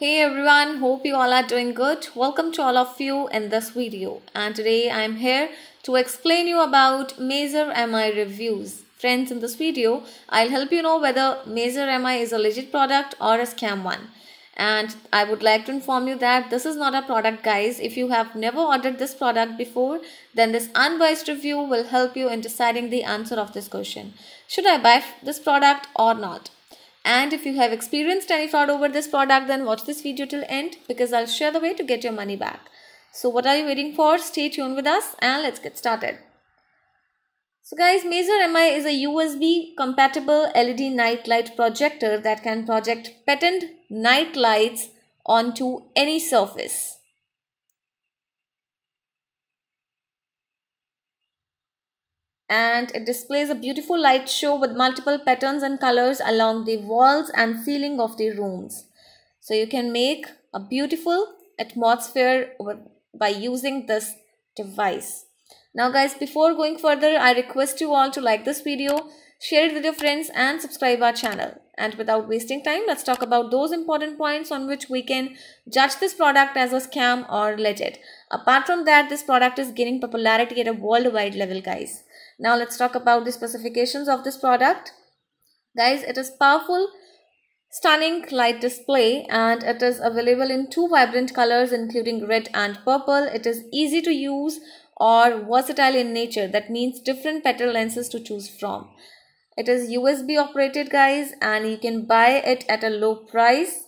everyone, hope you all are doing good. Welcome to all of you in this video and today I am here to explain you about MaserMi reviews. Friends, in this video, I'll help you know whether Mazer MI is a legit product or a scam one. And I would like to inform you that this is not a product guys. If you have never ordered this product before, then this unbiased review will help you in deciding the answer of this question. Should I buy this product or not? And if you have experienced any fraud over this product, then watch this video till end because I'll share the way to get your money back. So what are you waiting for? Stay tuned with us and let's get started. So guys, MaserMi is a USB compatible LED night light projector that can project patent night lights onto any surface. And it displays a beautiful light show with multiple patterns and colors along the walls and ceiling of the rooms. So you can make a beautiful atmosphere by using this device. Now guys, before going further, I request you all to like this video, share it with your friends and subscribe our channel. And without wasting time, let's talk about those important points on which we can judge this product as a scam or legit. Apart from that, this product is gaining popularity at a worldwide level guys. Now let's talk about the specifications of this product. Guys, it is powerful, stunning light display and it is available in two vibrant colors including red and purple. It is easy to use or versatile in nature. That means different petal lenses to choose from. It is USB operated guys and you can buy it at a low price.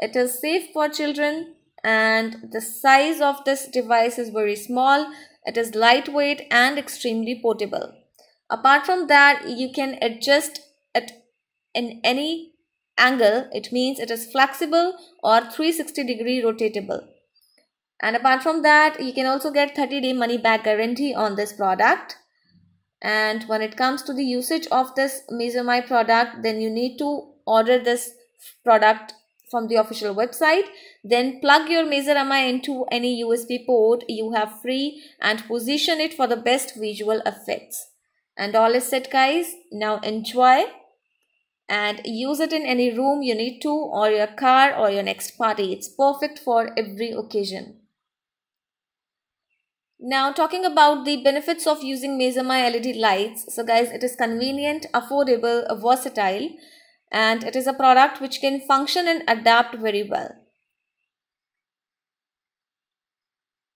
It is safe for children and the size of this device is very small it is lightweight and extremely portable. Apart from that, you can adjust it in any angle. It means it is flexible or 360 degree rotatable. And apart from that, you can also get 30 day money back guarantee on this product. And when it comes to the usage of this MaserMi product, then you need to order this product from the official website. Then plug your Mazer MI into any USB port you have free and position it for the best visual effects. And all is set guys. Now enjoy and use it in any room you need to or your car or your next party. It's perfect for every occasion. Now talking about the benefits of using MI LED lights. So guys, it is convenient, affordable, versatile and it is a product which can function and adapt very well.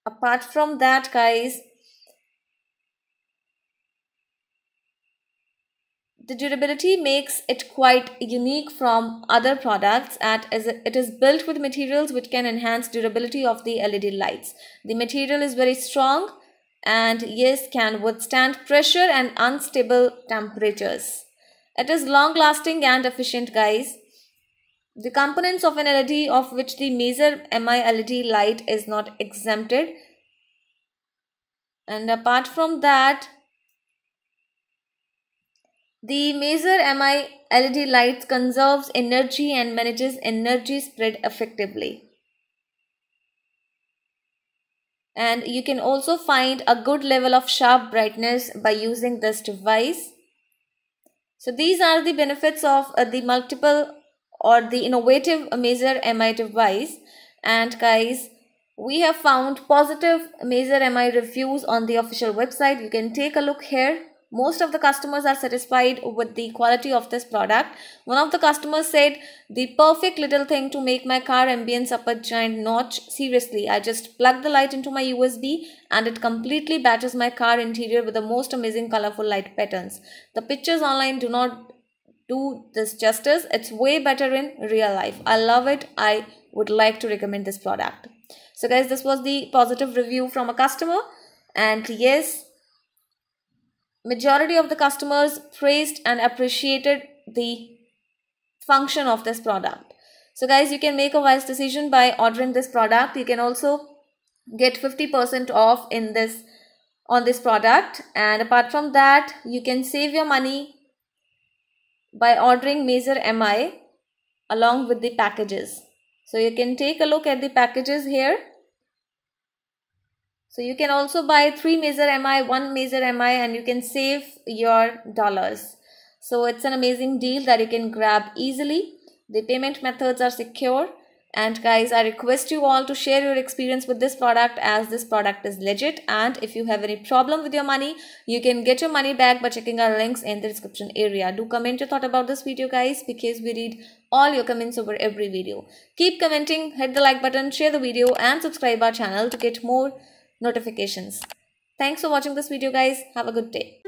Apart from that guys, the durability makes it quite unique from other products as it is built with materials which can enhance durability of the LED lights. The material is very strong and yes can withstand pressure and unstable temperatures. It is long lasting and efficient guys. The components of an LED of which the MaserMi LED light is not exempted. And apart from that, the MaserMi LED lights conserves energy and manages energy spread effectively. And you can also find a good level of sharp brightness by using this device. So these are the benefits of uh, the multiple or the innovative Mazer MI device. And guys, we have found positive Mazer MI reviews on the official website. You can take a look here most of the customers are satisfied with the quality of this product. One of the customers said, the perfect little thing to make my car ambience up a giant notch. Seriously, I just plug the light into my USB and it completely batches my car interior with the most amazing colorful light patterns. The pictures online do not do this justice. It's way better in real life. I love it. I would like to recommend this product. So guys, this was the positive review from a customer. And yes, majority of the customers praised and appreciated the function of this product. So guys, you can make a wise decision by ordering this product. You can also get 50% off in this on this product and apart from that you can save your money by ordering Major MI along with the packages. So you can take a look at the packages here so you can also buy three Mazer MI, one Mazer MI and you can save your dollars. So it's an amazing deal that you can grab easily. The payment methods are secure and guys i request you all to share your experience with this product as this product is legit and if you have any problem with your money you can get your money back by checking our links in the description area do comment your thought about this video guys because we read all your comments over every video keep commenting hit the like button share the video and subscribe our channel to get more notifications. Thanks for watching this video guys. Have a good day